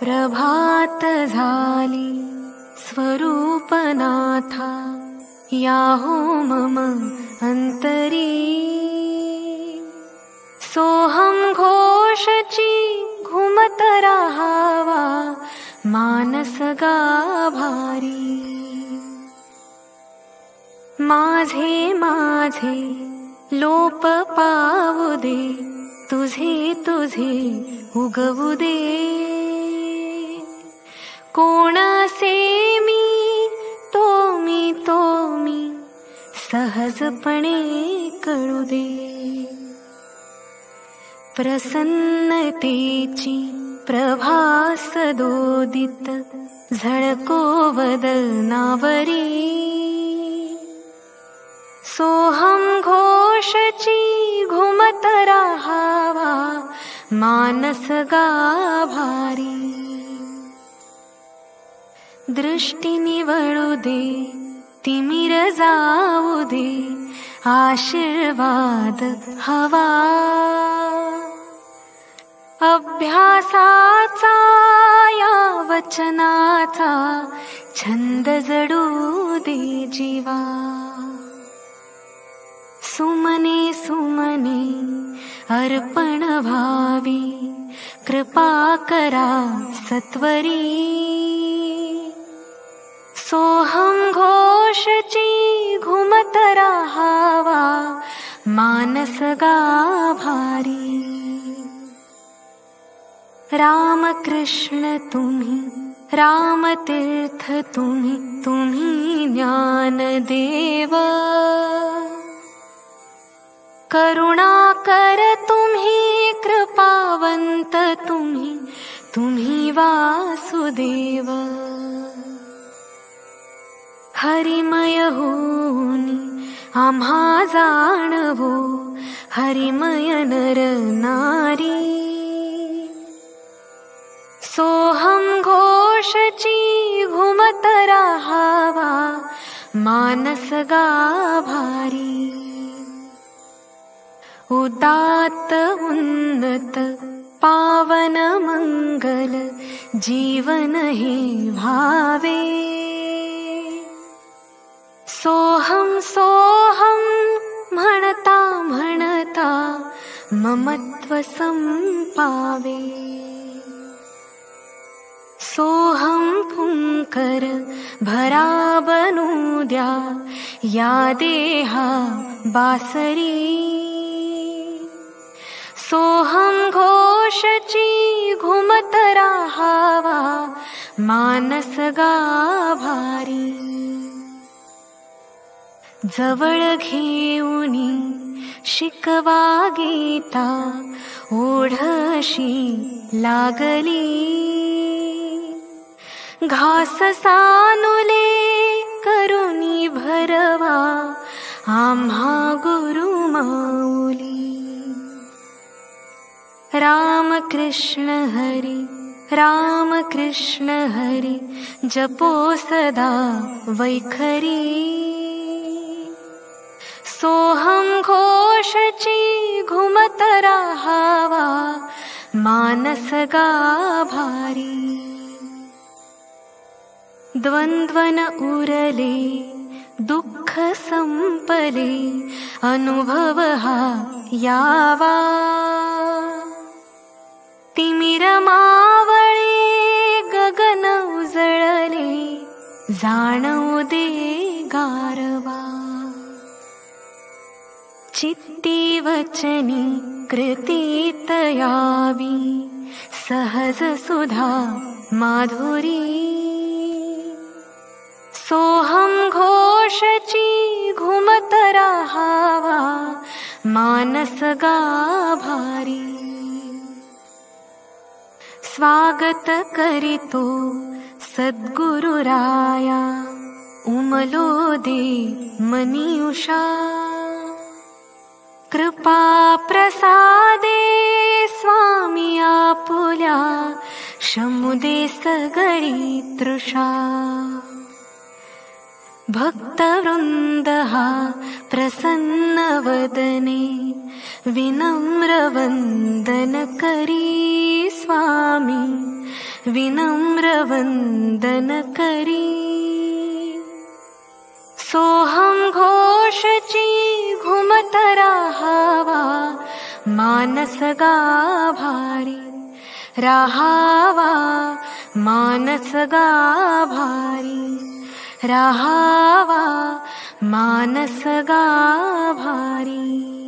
प्रभात झाली स्वरूपनाथा याहो मम अन्तरी। सोऽहं घोषची घुमत राहावा मानस गाभारी माझे माझे लोप पावू दे तुझे तुझे उगवू दे सहजपणे कळू दे. प्रसन्नतेची प्रभास दोदित झळको वदनावरी सोहम घोषची घुमत राहावा मानस गाभारी दृष्टी निवळू दे तिमिर दे आशीर्वाद हवा। अभ्यासाचा या वचनाचा छंद जडू दे जीवा। सुमने सुमने अर्पण भावी कृपा करा सत्वरी घोषची घुमत राहावा मानस गाभारी रामकृष्ण तुम्ही ज्ञानदेव। करुणा कर तुम्ही कृपावंत तुम्ही तुम्ही वासुदेव हरिमय होनी आम्हा जाणवो हरिमय नर नारी। सोहम घोषची घुमत राहावा मानस गाभारी। उदात उन्नत पावन मंगल जीवन हे भावे सोहम सोहम म्हणता म्हणता ममत्व संपावे सोहम फुंकर भरा बनू द्या या देहा बासरी। सोहम घोषची घुमत राहावा मानस जवळ घेऊनी शिकवा गीता ओढशी लागली. सानुले करुणी भरवा आम्हा गुरु राम कृष्ण हरि राम कृष्ण हरि जपो सदा वैखरी सोहम घोषची घुमत राहावा मानस गाभारी द्वन्द्वन उरले दुःख संपले अनुभव यावा। तिमिरमावळे गगन उजळले जाणवू दे गारवा चित्ती वचनी कृतीत यावी सहज सुधा माधुरी। सोहम घोषची घुमत राहावा मानस गाभारी स्वागत करितो सद्गुरुराया उमलो दे मनीषा कृपा प्रसादे स्वामी आपुल्या शमुदे सगळी तृषा। भक्तवृन्दः प्रसन्नवदने विनम्रवन्दन करी स्वामी विनम्रवन्दन करी। सोऽहं घोषची मानसगा राहावा भारी। राहावा भारी